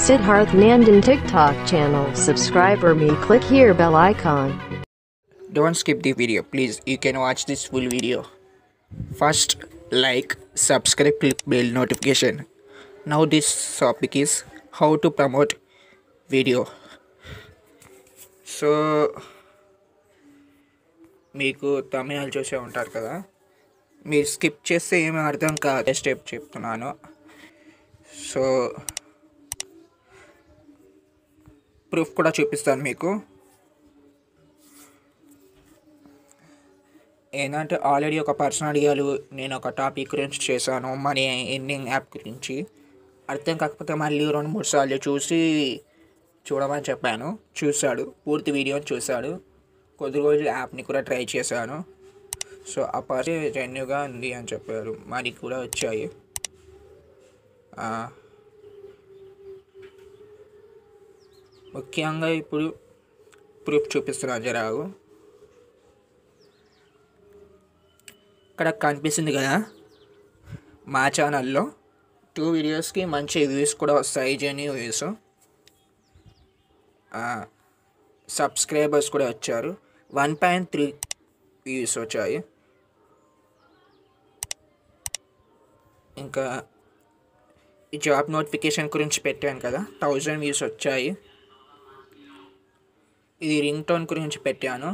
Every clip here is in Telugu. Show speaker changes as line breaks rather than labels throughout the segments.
Siddharth Nandan TikTok channel. Subscribe or me click here bell icon.
Don't skip the video, please. You can watch this full video. First, like, subscribe, click bell notification. Now, this topic is how to promote video. So మీకు తమిళ చూసే ఉంటారు కదా మీరు స్కిప్ చేస్తే ఏమీ అర్థం కాదు. స్టెప్ చెప్తున్నాను. సో ప్రూఫ్ కూడా చూపిస్తాను మీకు. ఏంటంటే ఆల్రెడీ ఒక పర్సన్ అడిగారు నేను ఒక టాపిక్ గురించి చేశాను మనీ ఎండింగ్ యాప్ గురించి. అర్థం కాకపోతే మళ్ళీ రెండు మూడు సార్లు చూసి చూడమని చెప్పాను. చూశాడు పూర్తి వీడియోని చూశాడు. కొద్ది రోజులు యాప్ని కూడా ట్రై చేశాను. సో ఆ పర్స్ రెన్యూగా ఉంది అని చెప్పారు. మరి కూడా వచ్చాయి. ముఖ్యంగా ఇప్పుడు ప్రూఫ్ చూపిస్తున్నా జరాగు. ఇక్కడ కనిపిస్తుంది కదా? మా ఛానల్లో టూ వీడియోస్కి మంచి వ్యూస్ కూడా వస్తాయి జెన్యూ వ్యూస్ సబ్స్క్రైబర్స్ కూడా వచ్చారు. వన్ పాయింట్ త్రీ వ్యూస్ వచ్చాయి. ఇంకా ఈ జాబ్ నోటిఫికేషన్ గురించి పెట్టాను కదా థౌజండ్ వ్యూస్ వచ్చాయి. ఇది రింగ్ టోన్ గురించి పెట్టాను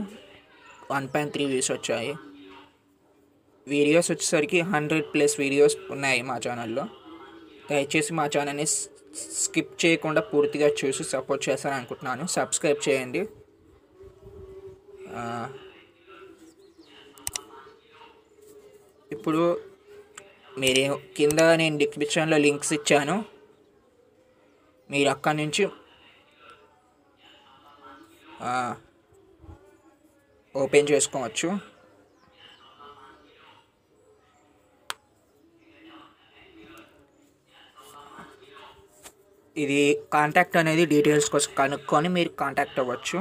వన్ పాయింట్ త్రీ వ్యూస్ వచ్చాయి. వీడియోస్ వచ్చేసరికి హండ్రెడ్ ప్లస్ వీడియోస్ ఉన్నాయి మా ఛానల్లో దయచేసి మా ఛానల్ని స్కిప్ చేయకుండా పూర్తిగా చూసి సపోర్ట్ చేస్తారని అనుకుంటున్నాను. సబ్స్క్రైబ్ చేయండి. ఇప్పుడు మీరు కింద నేను డిస్క్రిప్షన్లో లింక్స్ ఇచ్చాను. మీరు అక్కడి నుంచి ఓపెన్ చేసుకోవచ్చు. ఇది కాంటాక్ట్ అనేది డీటెయిల్స్ కోసం కనుక్కొని మీరు కాంటాక్ట్ అవ్వచ్చు.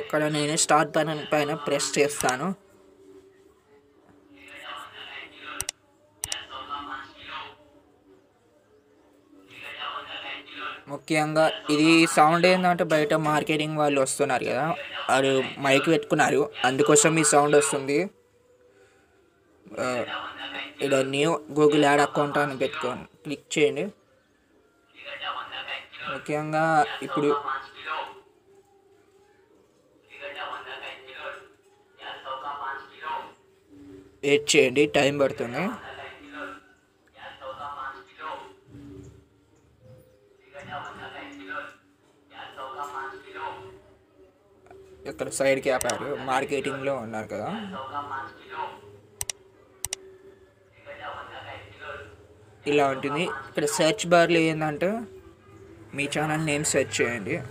ఇక్కడ నేను స్టార్ట్ బటన్ పైన ప్రెస్ చేస్తాను. ముఖ్యంగా ఇది సౌండ్ ఏంటంటే బయట మార్కెటింగ్ వాళ్ళు వస్తున్నారు కదా వాళ్ళు మైక్ పెట్టుకున్నారు. అందుకోసం ఈ సౌండ్ వస్తుంది. ఆ, ఇక్కడ న్యూ గూగుల్ యాడ్ అకౌంట్ అని పెట్టుకోండి. క్లిక్ చేయండి. ముఖ్యంగా ఇప్పుడు వెయిట్ చేయండి టైం పడుతుంది. ఇక్కడ సైడ్కి ఆపారు. మార్కెటింగ్లో ఉన్నారు కదా. ఇలా ఉంటుంది. ఇక్కడ సెర్చ్ బార్లో ఏంటంటే మీ ఛానల్ నేమ్ సెర్చ్ చేయండి.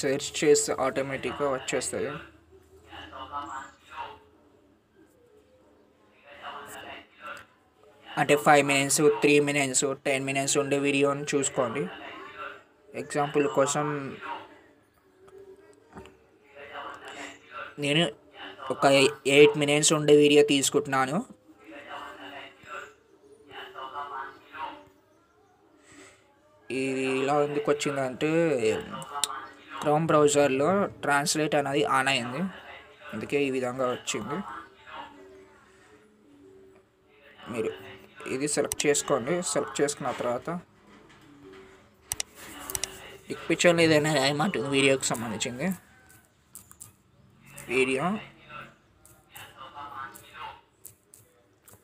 సెర్చ్ చేస్తే ఆటోమేటిక్గా వచ్చేస్తుంది. అంటే five minutes three minutes ten minutes ఉండే వీడియోని చూసుకోండి. ఎగ్జాంపుల్ కోసం నేను ఒక ఎయిట్ మినిట్స్ ఉండే వీడియో తీసుకుంటున్నాను. ఇది ఇలా ఎందుకు వచ్చిందంటే క్రోమ్ బ్రౌజర్లో ట్రాన్స్లేట్ అనేది ఆన్ అయింది. అందుకే ఈ విధంగా వచ్చింది. ఇది సెలెక్ట్ చేసుకోండి. సెలెక్ట్ చేసుకున్న తర్వాత పిక్ పిక్చర్లో ఏదైనా ఏమంటుంది వీడియోకి సంబంధించింది. Video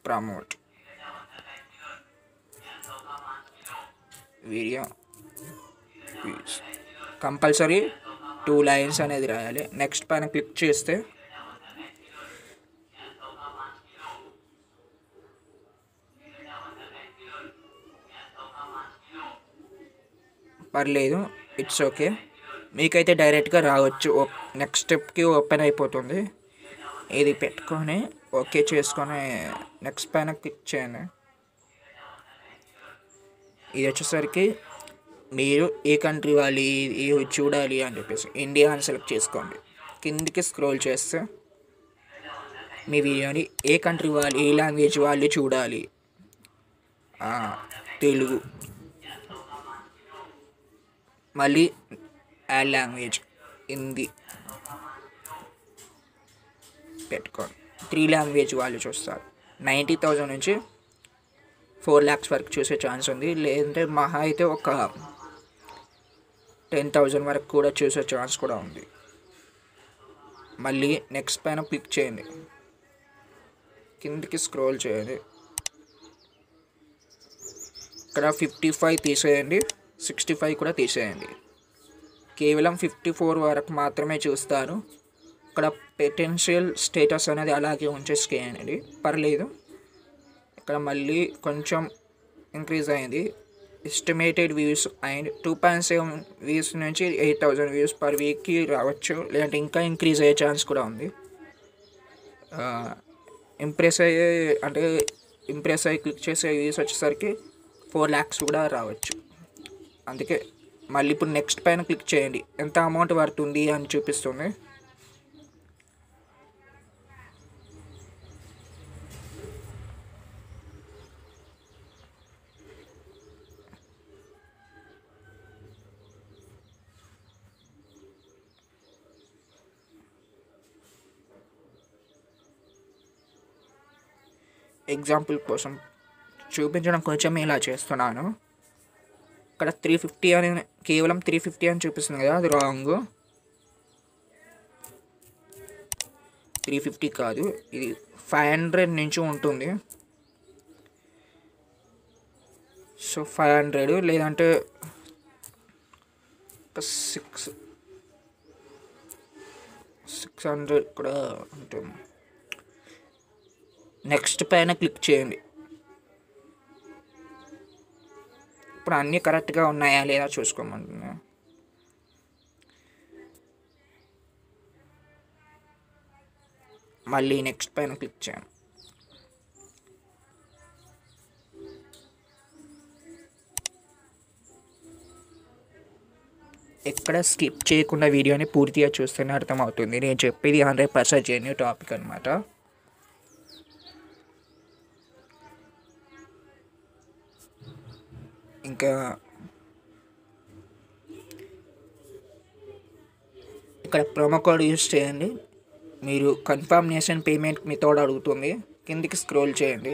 promote video compulsory two lines అనేది రాయాలి. నెక్స్ట్ పైన క్లిక్ చేస్తే పర్లేదు ఇట్స్ ఓకే మీకైతే డైరెక్ట్గా రావచ్చు. నెక్స్ట్ స్టెప్కి ఓపెన్ అయిపోతుంది. ఇది పెట్టుకొని ఓకే చేసుకొని నెక్స్ట్ పైన క్లిక్ చేయండి. ఇది వచ్చేసరికి మీరు ఏ కంట్రీ వాళ్ళు ఏ- చూడాలి అని చెప్పేసి ఇండియా అని సెలెక్ట్ చేసుకోండి. కిందికి స్క్రోల్ చేస్తే మీ వీడియోని ఏ కంట్రీ వాళ్ళు ఏ లాంగ్వేజ్ వాళ్ళు చూడాలి. తెలుగు. మళ్ళీ యాడ్ లాంగ్వేజ్. హిందీ. పెట్టుకోండి. త్రీ లాంగ్వేజ్ వాళ్ళు చూస్తారు. నైంటీ థౌజండ్ నుంచి ఫోర్ ల్యాక్స్ వరకు చూసే ఛాన్స్ ఉంది. లేదంటే మహా అయితే ఒక టెన్ థౌజండ్ వరకు కూడా చూసే ఛాన్స్ కూడా ఉంది. మళ్ళీ నెక్స్ట్ పైన క్లిక్ చేయండి. కిందికి స్క్రోల్ చేయండి. ఇక్కడ ఫిఫ్టీ ఫైవ్ తీసేయండి. సిక్స్టీ ఫైవ్ కూడా తీసేయండి. కేవలం ఫిఫ్టీ ఫోర్ వరకు మాత్రమే చూస్తారు ఇక్కడ పొటెన్షియల్ స్టేటస్ అనేది అలాగే ఉంచేసుకేయండి పర్లేదు. ఇక్కడ మళ్ళీ కొంచెం ఇంక్రీజ్ అయింది. Estimated views and two point seven views నుంచి ఎయిట్ థౌజండ్ వ్యూస్ పర్ వీక్కి రావచ్చు. లేదంటే ఇంకా ఇంక్రీజ్ అయ్యే ఛాన్స్ కూడా ఉంది. ఇంప్రెస్ అయ్యే అంటే ఇంప్రెస్ అయ్యి క్లిక్ చేసే వ్యూస్ వచ్చేసరికి ఫోర్ ల్యాక్స్ కూడా రావచ్చు. అందుకే మళ్ళీ ఇప్పుడు నెక్స్ట్ పైన క్లిక్ చేయండి. ఎంత అమౌంట్ పడుతుంది అని చూపిస్తుంది. ఎగ్జాంపుల్ కోసం చూపించడం కొంచెం ఇలా చేస్తున్నాను. ఇక్కడ త్రీ ఫిఫ్టీ అని కేవలం త్రీ ఫిఫ్టీ అని చూపిస్తుంది కదా అది రాంగ్ త్రీ ఫిఫ్టీ కాదు ఇది ఫైవ్ హండ్రెడ్ నుంచి ఉంటుంది. సో ఫైవ్ హండ్రెడ్ లేదంటే సిక్స్ సిక్స్ హండ్రెడ్ కూడా ఉంటుంది. నెక్స్ట్ పైన క్లిక్ చేయండి. ఇప్పుడు అన్నీ కరెక్ట్గా ఉన్నాయా లేదా చూసుకోమంటున్నా. మళ్ళీ నెక్స్ట్ పైన క్లిక్ చేయండి. ఎక్కడ స్కిప్ చేయకుండా వీడియోని పూర్తిగా చూస్తేనే అర్థమవుతుంది. నేను చెప్పేది హండ్రెడ్ పర్సెంట్ జెన్యూ టాపిక్ అనమాట ఇంకా ఇక్కడ ప్రోమో కోడ్ యూస్ చేయండి. మీరు కన్ఫర్మేషన్ పేమెంట్ మెథడ్ అడుగుతుంది. కిందికి స్క్రోల్ చేయండి.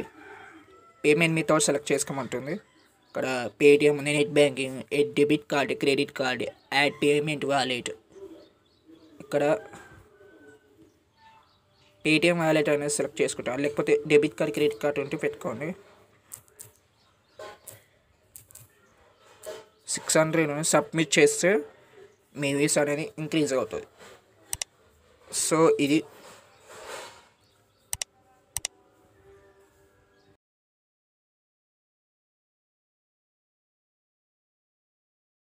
పేమెంట్ మెథడ్ సెలెక్ట్ చేసుకోమంటుంది. ఇక్కడ Paytm net banking debit card credit card add payment wallet ఇక్కడ పేటిఎం వాలెట్ అనేది సెలెక్ట్ చేసుకుంటాను లేకపోతే డెబిట్ కార్డ్ క్రెడిట్ కార్డ్ ఉంటే పెట్టుకోండి. సిక్స్ హండ్రెడ్ సబ్మిట్ చేస్తే మీ వీస్ అనేది ఇంక్రీజ్ అవుతుంది. సో ఇది